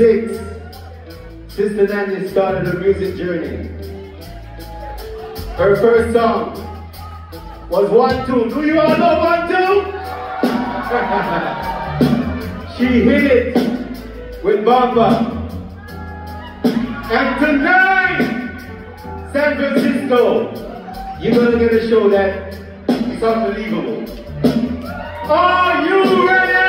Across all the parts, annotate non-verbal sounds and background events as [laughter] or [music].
Six. Sister Nancy started her music journey. Her first song was One Two. Do you all know One Two? [laughs] she hit it with Bam Bam. And tonight, San Francisco, you're gonna get a show that is unbelievable. Are you ready?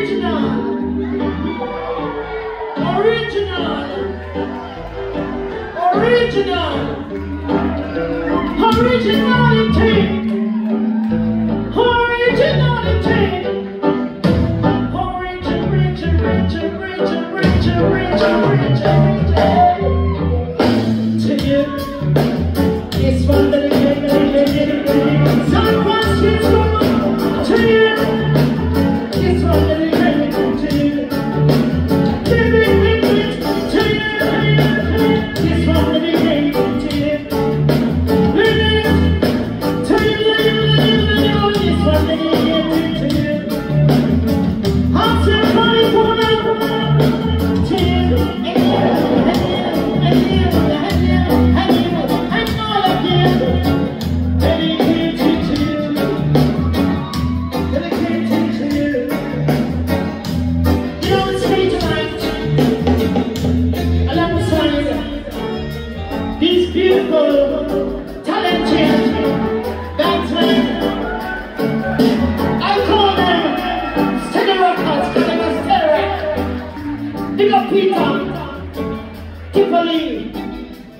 original, original.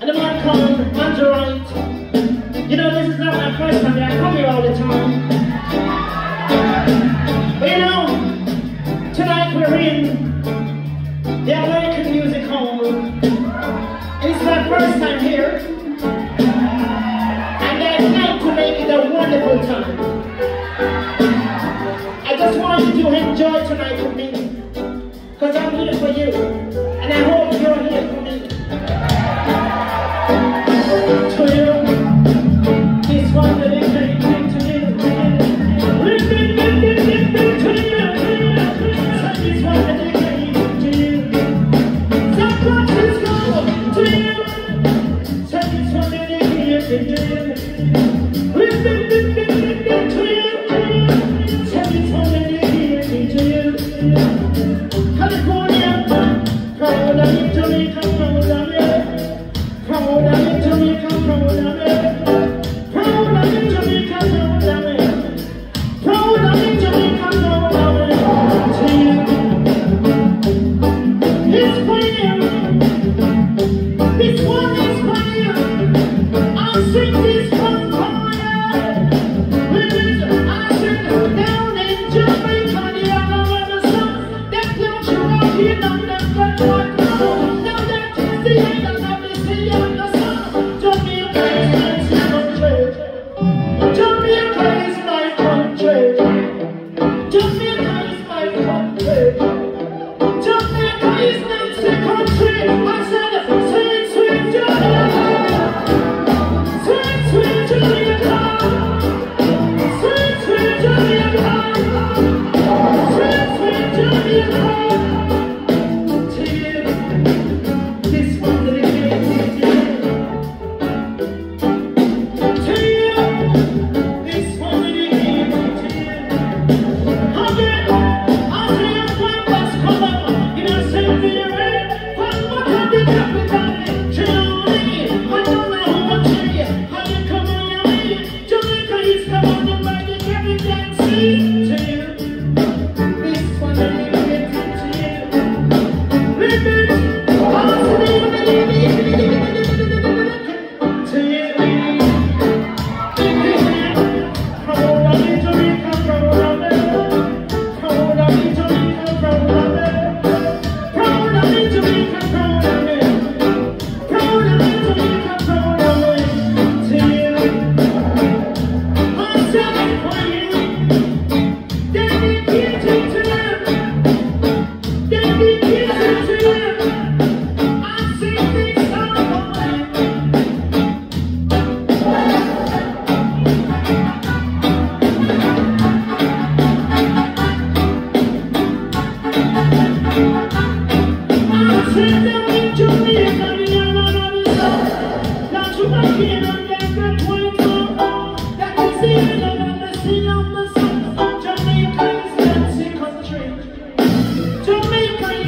and the man comes man's right. You know, this is not my first time here, I come here all the time. But you know, tonight we're in the American Music Hall. It's my first time here. And I like to make it a wonderful time. I just want you to enjoy tonight with me.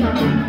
Thank you.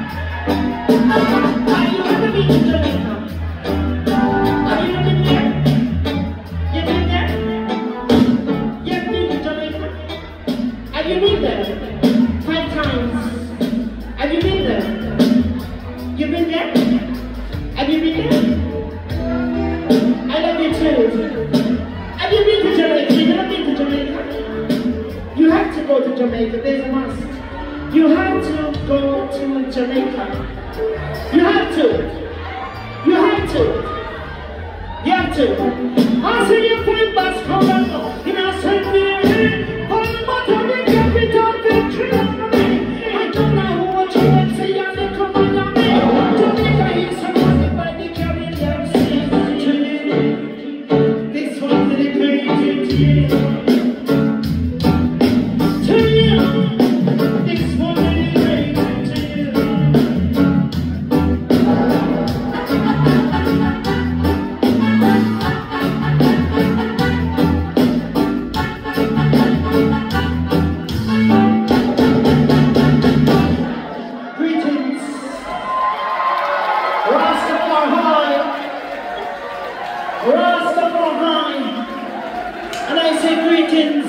say greetings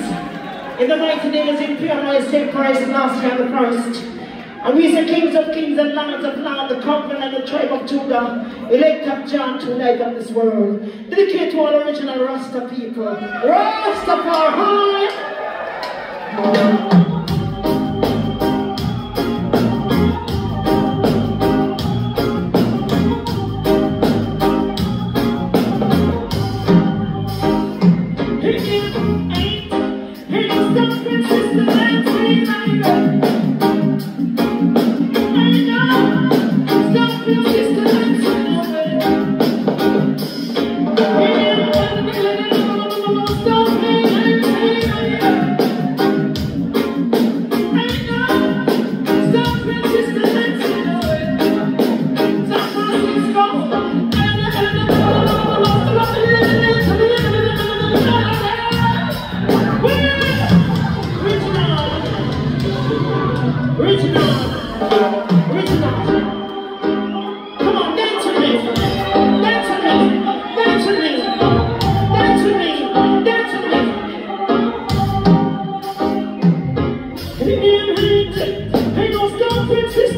in the mighty name of the pure I say Christ, last year the Christ. And we say kings of kings and lords of lords, the covenant and the tribe of Judah, elect of John to light of this world. Dedicate to all original Rasta people. Rastafari!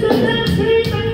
Mr. Dempsey.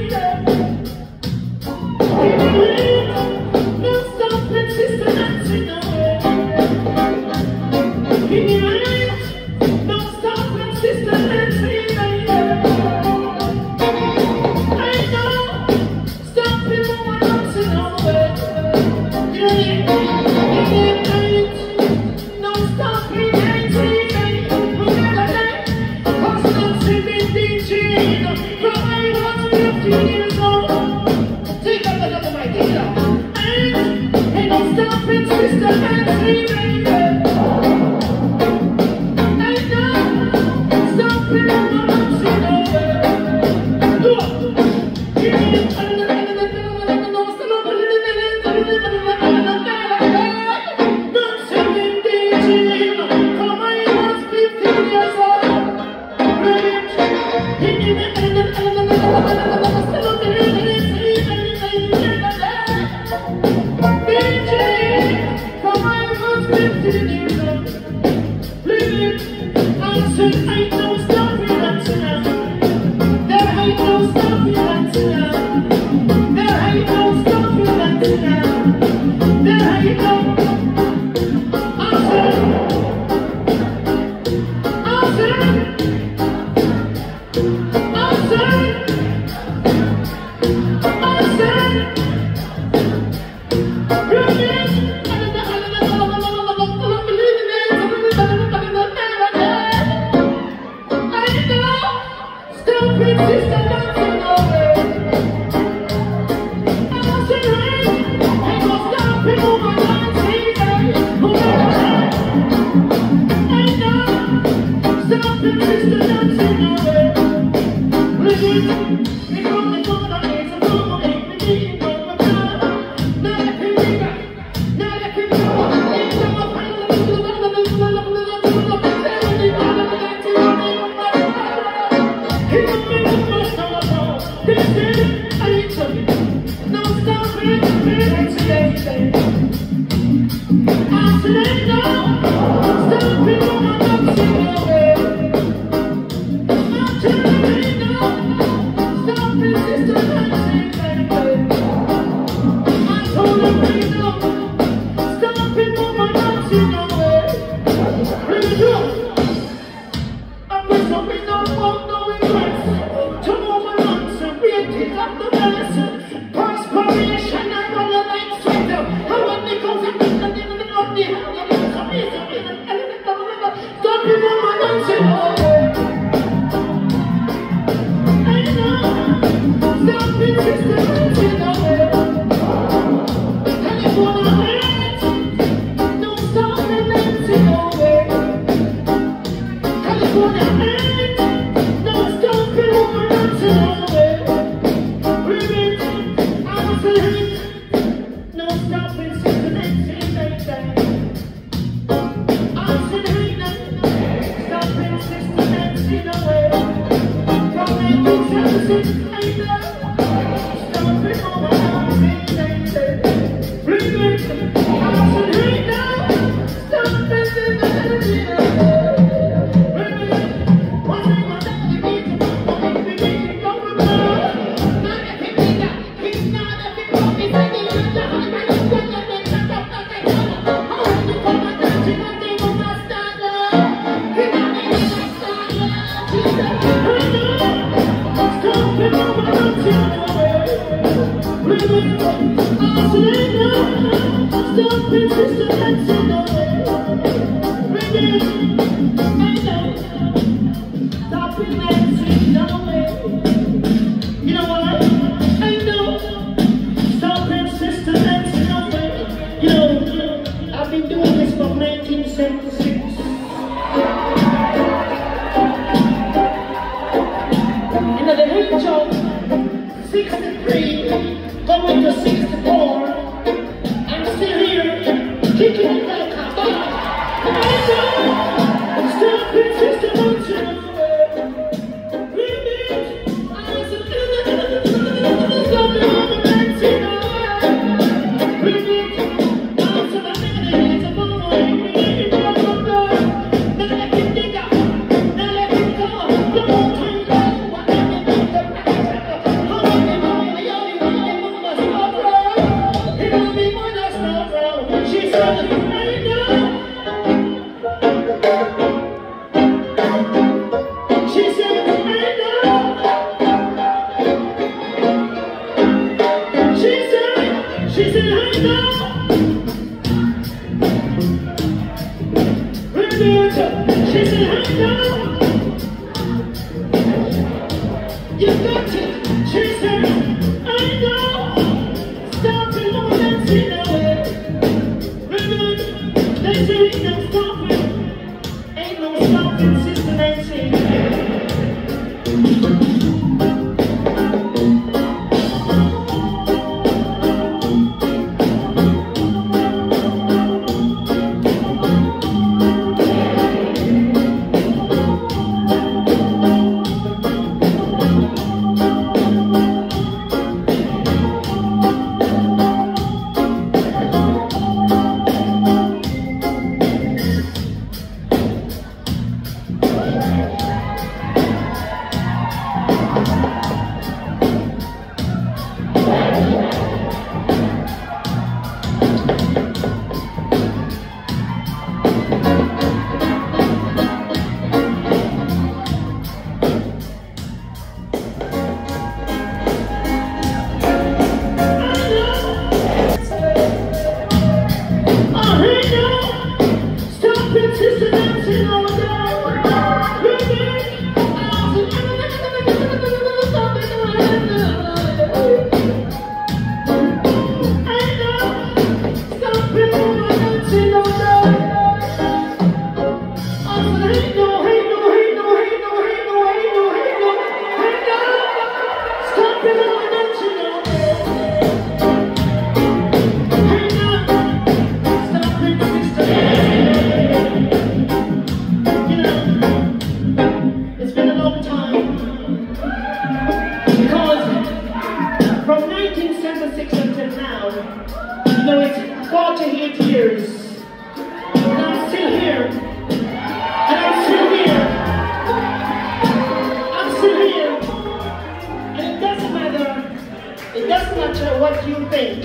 What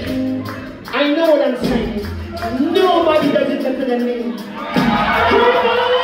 I know what I'm saying. Nobody does it better than me.